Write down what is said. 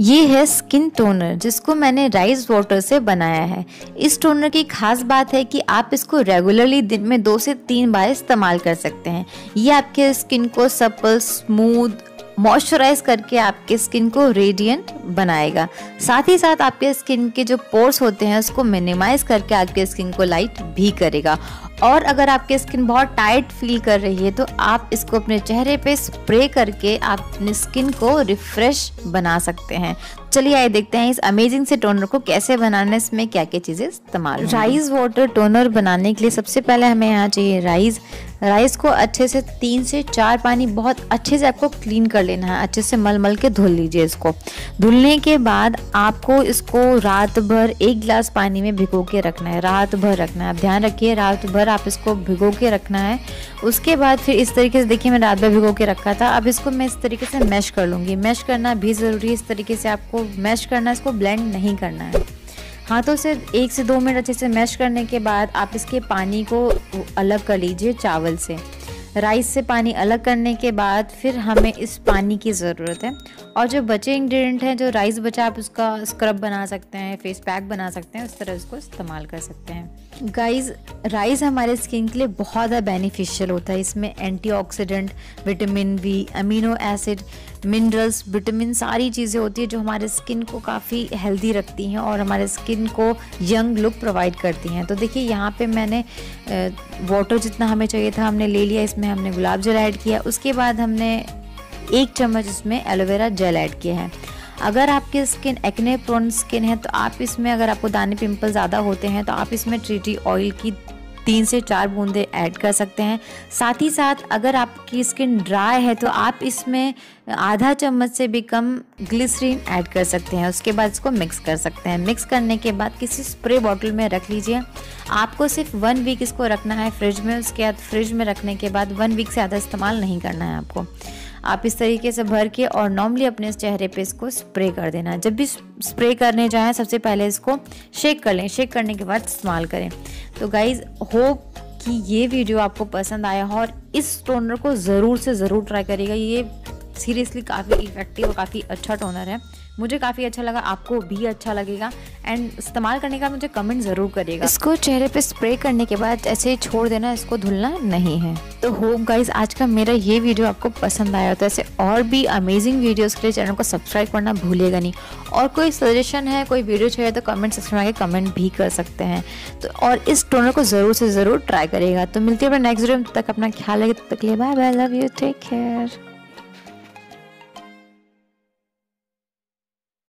ये है skin toner जिसको मैंने राइस वाटर से बनाया है। इस टोनर की खास बात है कि आप इसको रेगुलरली दिन में दो से तीन बार इस्तेमाल कर सकते हैं। ये आपके स्किन को सपल स्मूथ मॉइस्चराइज करके आपके स्किन को रेडिएंट बनाएगा। साथ ही साथ आपके स्किन के जो पोर्स होते हैं, उसको मिनिमाइज करके आपके स्किन को लाइट भी करेगा। और अगर आपकी स्किन बहुत टाइट फील कर रही है तो आप इसको अपने चेहरे पे स्प्रे करके आप अपनी स्किन को रिफ्रेश बना सकते हैं। चलिए आइए देखते हैं इस अमेजिंग से टोनर को कैसे बनाने इसमें क्या क्या चीज़ें इस्तेमाल राइस वाटर टोनर बनाने के लिए सबसे पहले हमें यहाँ चाहिए राइस राइस को अच्छे से तीन से चार पानी बहुत अच्छे से आपको क्लीन कर लेना है। अच्छे से मल मल के धुल लीजिए इसको। धुलने के बाद आपको इसको रात भर एक गिलास पानी में भिगो के रखना है। रात भर रखना है। आप ध्यान रखिए रात भर आप इसको भिगो के रखना है। उसके बाद फिर इस तरीके से देखिए मैं रात भर भिगो के रखा था। अब इसको मैं इस तरीके से मैश कर लूँगी। मैश करना भी ज़रूरी है। इस तरीके से आपको मैश करना है, इसको ब्लेंड नहीं करना है। हाथों से एक से दो मिनट अच्छे से मैश करने के बाद आप इसके पानी को अलग कर लीजिए चावल से। राइस से पानी अलग करने के बाद फिर हमें इस पानी की ज़रूरत है। और जो बचे इंग्रेडिएंट हैं, जो राइस बचा, आप उसका स्क्रब बना सकते हैं, फेस पैक बना सकते हैं, उस तरह उसको इस्तेमाल कर सकते हैं। गाइस, राइस हमारे स्किन के लिए बहुत ज़्यादा बेनिफिशियल होता है। इसमें antioxidant vitamin B amino acid minerals vitamin सारी चीज़ें होती है जो हमारे स्किन को काफ़ी हेल्दी रखती हैं और हमारे स्किन को यंग लुक प्रोवाइड करती हैं। तो देखिए, यहाँ पे मैंने वाटर जितना हमें चाहिए था, हमने ले लिया। इसमें हमने गुलाब जल ऐड किया। उसके बाद हमने एक चम्मच इसमें एलोवेरा जेल ऐड किया है। अगर आपकी स्किन एक्ने प्रोन स्किन है तो आप इसमें अगर आपको दाने पिंपल ज़्यादा होते हैं तो आप इसमें ट्रीटी ऑयल की तीन से चार बूंदे ऐड कर सकते हैं। साथ ही साथ अगर आपकी स्किन ड्राई है तो आप इसमें आधा चम्मच से भी कम ग्लिसरीन ऐड कर सकते हैं। उसके बाद इसको मिक्स कर सकते हैं। मिक्स करने के बाद किसी स्प्रे बॉटल में रख लीजिए। आपको सिर्फ़ वन वीक इसको रखना है फ्रिज में, उसके बाद फ्रिज में रखने के बाद वन वीक से ज़्यादा इस्तेमाल नहीं करना है आपको। आप इस तरीके से भर के और नॉर्मली अपने चेहरे पे इसको स्प्रे कर देना। जब भी स्प्रे करने जाएँ, सबसे पहले इसको शेक कर लें। शेक करने के बाद इस्तेमाल करें। तो गाइज़ होप कि ये वीडियो आपको पसंद आया हो और इस टोनर को ज़रूर से ज़रूर ट्राई करिएगा। ये सीरियसली काफ़ी इफ़ेक्टिव और काफ़ी अच्छा टोनर है। मुझे काफ़ी अच्छा लगा, आपको भी अच्छा लगेगा। एंड इस्तेमाल करने का मुझे कमेंट ज़रूर करिएगा। इसको चेहरे पे स्प्रे करने के बाद ऐसे ही छोड़ देना, इसको धुलना नहीं है। तो होप गाइज़ आज का मेरा ये वीडियो आपको पसंद आया तो ऐसे और भी अमेजिंग वीडियोज़ के लिए चैनल को सब्सक्राइब करना भूलिएगा नहीं। और कोई सजेशन है, कोई वीडियो चाहिए तो कमेंट सेक्शन में आके कमेंट भी कर सकते हैं। तो और इस टोनर को ज़रूर से ज़रूर ट्राई करिएगा। तो मिलती है अपना नेक्स्ट वीडियो तक अपना ख्याल रखिए, तब तक लिए bye bye love you take care